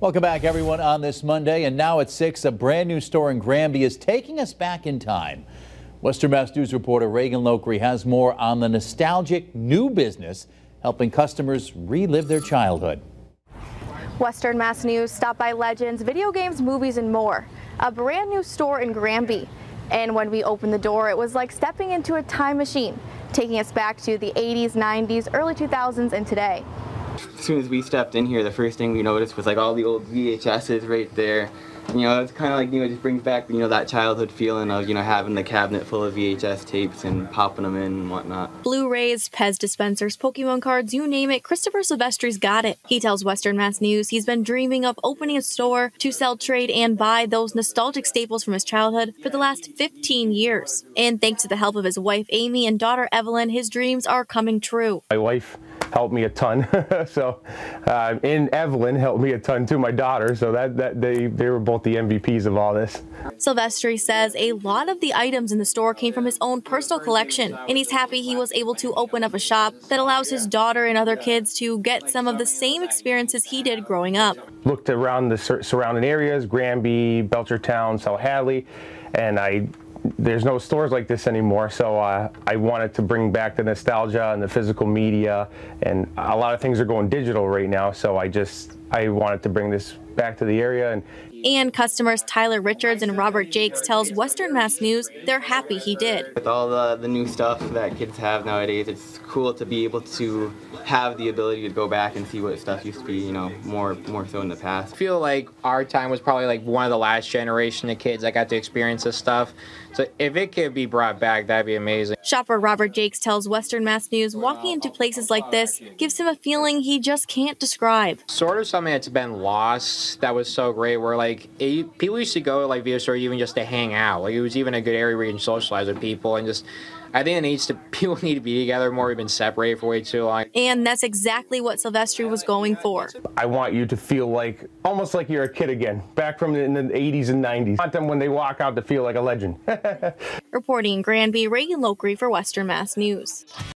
Welcome back, everyone, on this Monday. And now at 6, a brand new store in Granby is taking us back in time. Western Mass News reporter Reagan Lokri has more on the nostalgic new business helping customers relive their childhood. Western Mass News stop by legends, video games, movies, and more. A brand new store in Granby. And when we opened the door, it was like stepping into a time machine, taking us back to the 80s, 90s, early 2000s, and today. As soon as we stepped in here, the first thing we noticed was like all the old VHSs right there. You know, it's kind of like, you know, it just brings back, you know, that childhood feeling of, you know, having the cabinet full of VHS tapes and popping them in and whatnot. Blu-rays, Pez dispensers, Pokemon cards, you name it, Christopher Silvestri's got it. He tells Western Mass News he's been dreaming of opening a store to sell, trade, and buy those nostalgic staples from his childhood for the last 15 years. And thanks to the help of his wife, Amy, and daughter, Evelyn, his dreams are coming true. My wife helped me a ton. so, uh, and Evelyn helped me a ton too, my daughter. So that, that they, they were both the MVPs of all this. Silvestri says a lot of the items in the store came from his own personal collection, and he's happy he was able to open up a shop that allows his daughter and other kids to get some of the same experiences he did growing up. Looked around the surrounding areas, Granby, Belchertown, South Hadley, and I there's no stores like this anymore, so uh, I wanted to bring back the nostalgia and the physical media, and a lot of things are going digital right now, so I just I wanted to bring this back to the area and and customers Tyler Richards and Robert Jakes tells Western Mass News they're happy he did. With all the, the new stuff that kids have nowadays, it's cool to be able to have the ability to go back and see what stuff used to be, you know, more more so in the past. I feel like our time was probably like one of the last generation of kids that got to experience this stuff. So if it could be brought back, that'd be amazing. Shopper Robert Jakes tells Western Mass News walking into places like this gives him a feeling he just can't describe. Sort of something that's been lost that was so great where like it, people used to go like video store even just to hang out. Like it was even a good area where you can socialize with people and just I think it needs to people need to be together more. We've been separated for way too long. And that's exactly what Silvestri was going for. I want you to feel like almost like you're a kid again, back from the, in the 80s and 90s. I want them when they walk out to feel like a legend. Reporting in Granby, Reagan Lokri for Western Mass News.